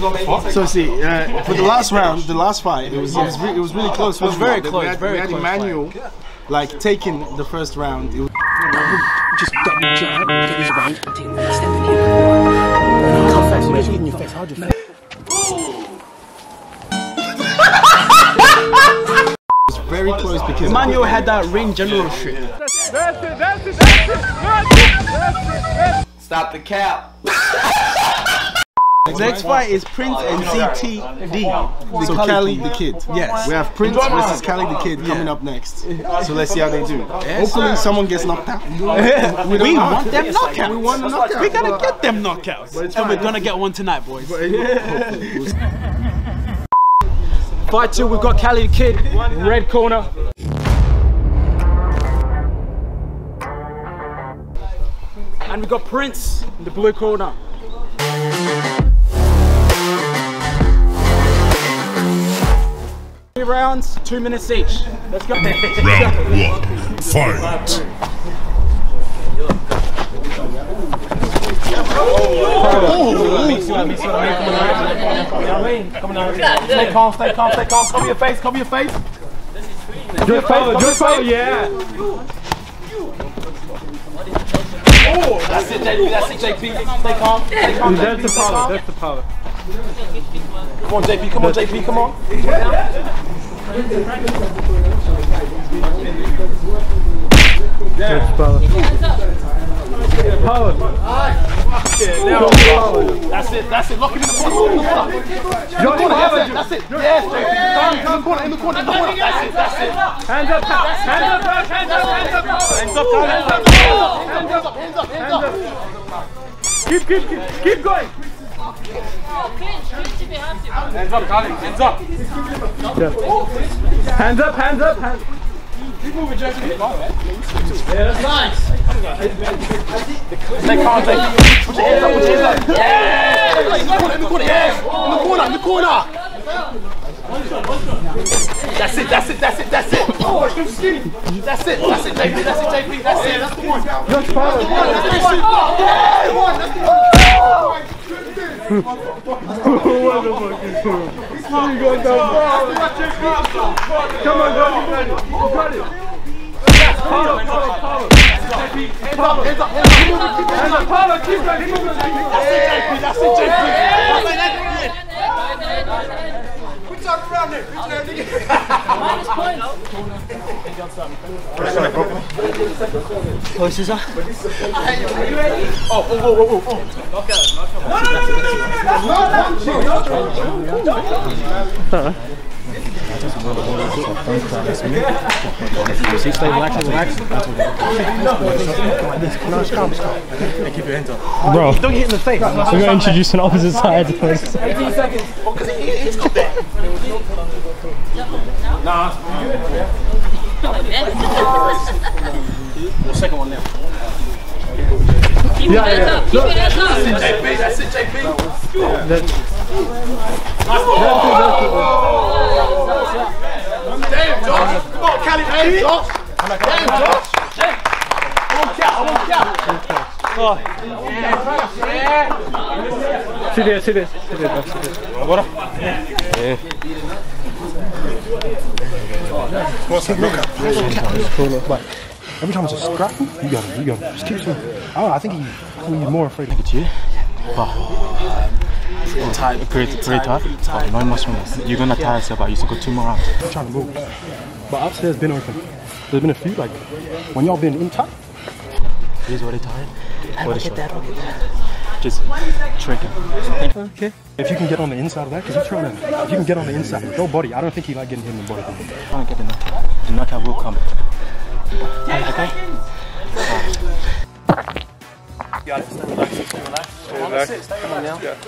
So see, uh, for the last round, the last fight, it was it was, re- it was really close. It was very close, We had, very we had close Emmanuel like taking the first round. It was, Just double jab, get his right, take one step in here. Come fast, make it in your face. How'd you feel? it was very close because Emmanuel had that ring generalship. Stop the cap. The next fight is Prince and CTD. So Cali the Kid. Yes. We have Prince versus Cali the Kid coming up next. So let's see how they do. Hopefully someone gets knocked out. We, don't want them knockouts. We want a knockout. We gotta get them knockouts. and we're gonna get one tonight, boys. Hopefully. We'll see. Fight two, we've got Cali the Kid, red corner. And we've got Prince in the blue corner. Three rounds, two minutes each. Let's go. Round one. Fight. Stay calm, stay calm, stay calm. Cover your face, cover your face. Cover your face, cover your face. Yeah. That's it, JP. That's it, JP. Stay calm. Stay calm. That's the power. That's the power. Come on, JP. Come on, JP. Come on. That's it. That's it. Lock him in the corner. In the corner. In the corner. That's it. That's it. Yes, JP. In the corner. In the corner. In the corner. That's it. That's it. Hands up. Hands up. Hands up. Hands up. Hands up. Hands up. Hands up. Hands up. Hands up. Keep, keep, keep, keep going. Hands up, Colin. Hands up. Hands up. Hands up. Hands. Keep moving, Jesse. Yeah, that's nice. Stay calm, stay. Put your hands up. Put your hands up. Yeah. In the corner. In the corner. In the corner. The. That's it, that's it, that's it, that's it. Oh, too skinny. That's it, that's it, JP, that's it, JP, that's it, that's the one. That's power. Yeah, one, that's the one what the fuck is doing? He got that ball. Come on, Johnny. You got it. Power, power, power. Hands up, hands up, hands up. Power, keep going, keep going. That's it, JP. That's it, JP. Put your around there. Put your around there. That's it, that? Oh, oh, oh, oh, oh! Bro, don't get in the face. We're gonna introduce an opposite side first. 18 seconds. Oh, because he, he's got that. Nah. the second one now. Keep your hands up. Keep your hands up. JP, that's it, JP. Damn, Josh. Come on, Cali. Damn, Josh. Damn, Josh. I won't count. I won't count. Sit there, sit there. But every time it's a scrap, you got him. You got him. Just keep some. I don't know. I think he, he's more afraid. you. But tired, pretty, pretty tough. But no more swimming. You're gonna tire yourself out. You still got two more rounds. I'm trying to move. But upstairs been open. There's been a few like when y'all been in tight. He's already tired. What is that? Just trick him. Okay. If you can get on the inside of that, because he's trying to. If you can get on the inside, no body. I don't think he like getting hit in the body. Trying to get the knockout. The knockout will come. Okay?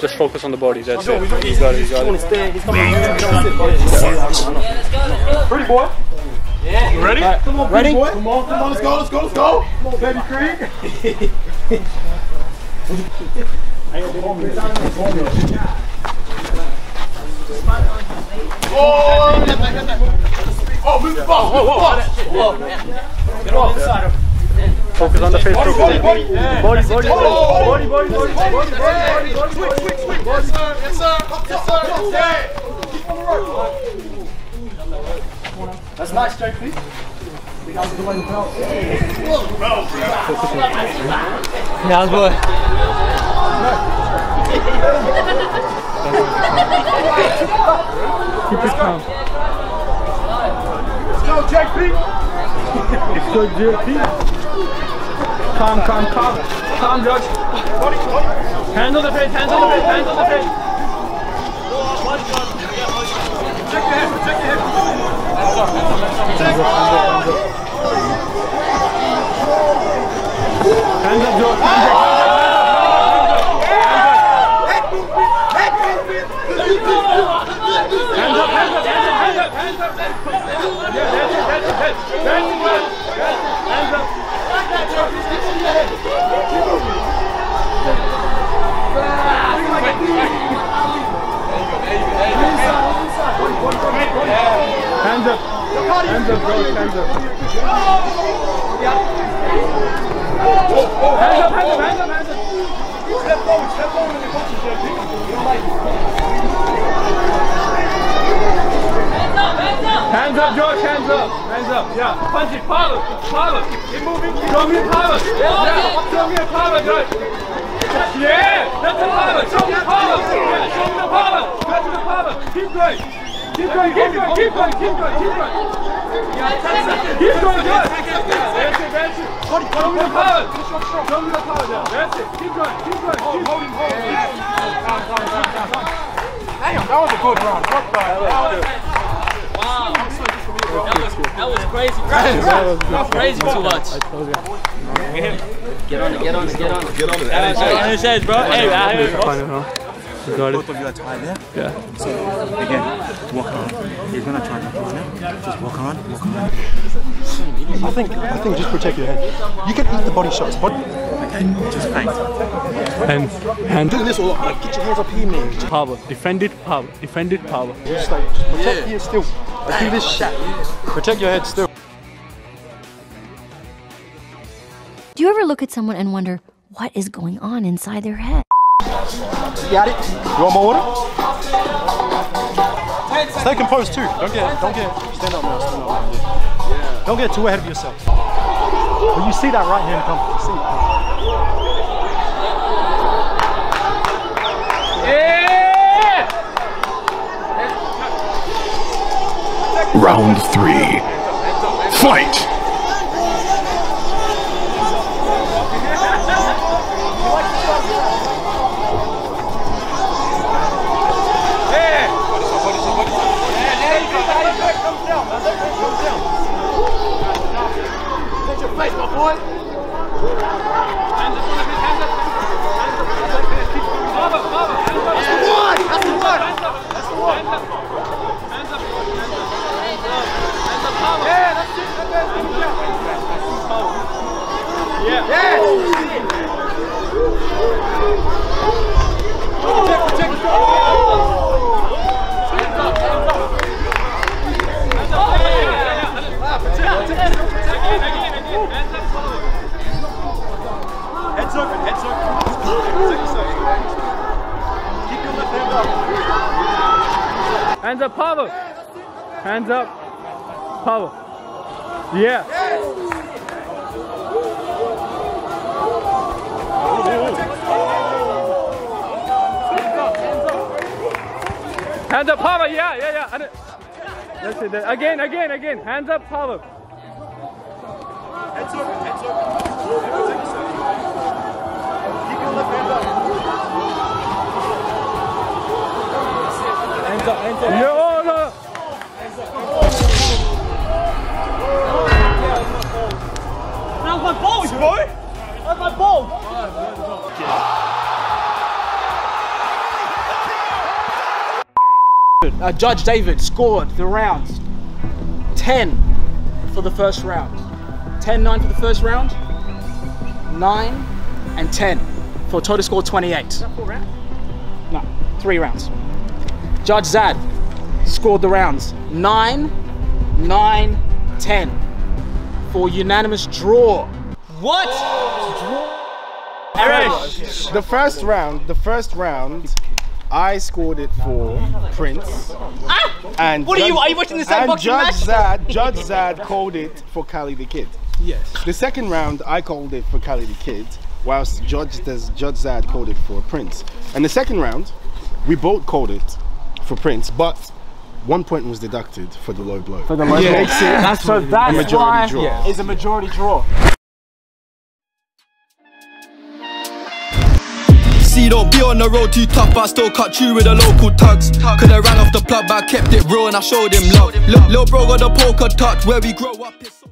Just focus on the body, that's oh, it. He's got it, he's got it. Pretty boy. Ready? Come on, Ready? boy. Come on, come on, let's go, let's go, let's go. Come on, baby Creek. oh, get back, get back. Oh, move the ball, move the ball. Get on inside of Focus on the face. Body, body, body. Body, body, body, body, body, That's nice, JP. Now's boy. Keep it calm. Let's go, JP. It's good, JP. Calm, calm, calm. Calm, Josh. Hands on the face, hands on the face, hands on the face. Check your head, check your head. Hands up, Josh. Hands up. Hands up, hands up, hands up, hands up, hands up. Yeah, that's it, that's it, that's it. That's it, well. Hands up. Step forward, step forward in the coaches, JP. Hands up, Hands up, Josh, hands up, hands up, yeah. Punch it, power, power. Keep moving, show me power. Yeah, show me power, Josh. Yeah, that's the power, show me power. Yeah, show me the power, go to the power. Keep going, keep going, keep going, keep going, keep going, keep going. Keep going, Josh. That's it, that's it. Show me the power. Show me the power, yeah. That's it. Keep going, keep going, keep going. Damn, that was a good run. Work by Wow. That was, that was crazy. That was crazy too much. Get on it, get on it, get on it. Get on it. That says, bro. Hey, I hear Both of you are tied there. Yeah. So again, walk around. You're gonna try and knock him down. Just walk around, walk around. I think, I think just protect your head. You can eat the body shots. Body. Okay, just fight. And and Doing this all like, get your hands up here, man. Just, power, defend it, power, defend it, power. just like, just protect here still. Let's do this shit. Protect your head still. Do you ever look at someone and wonder what is going on inside their head? Got it? You want more water? Stay composed too. Don't get, don't get, stand up now, stand up now. Don't get too ahead of yourself. When you see that right hand come, you see it. Round three. Fight! Hands up, power. Hands up, power. Yeah. Hands up, power. Yeah, yeah, yeah. That's it. Again, again, again. Hands up, open. Second side. Keep your left hand up. Hands up, hands up. No, no. That's my balls, boy. That's my balls. Uh, Judge David scored the rounds 10 for the first round. 10 9 for the first round, 9 and 10 for a total score 28. Four rounds? No, three rounds. Judge Zad scored the rounds 9 9 10 for unanimous draw. What? The first round, the first round, I scored it for Prince. Ah! And What are you- are you watching the same and boxing Judge match? Zad, Judge Zad called it for Cali the Kid. Yes. The second round, I called it for Cali the Kid, whilst Judge Judge Zad called it for Prince. And the second round, we both called it for Prince, but one point was deducted for the low blow. For the low blow. That's- so that's a majority why draw. it's a majority draw. See, don't be on the road too tough, but I still cut you with the local tugs. Coulda ran off the plug, but I kept it real and I showed him love. Lil, lil bro got the poker touch where we grow up. It's so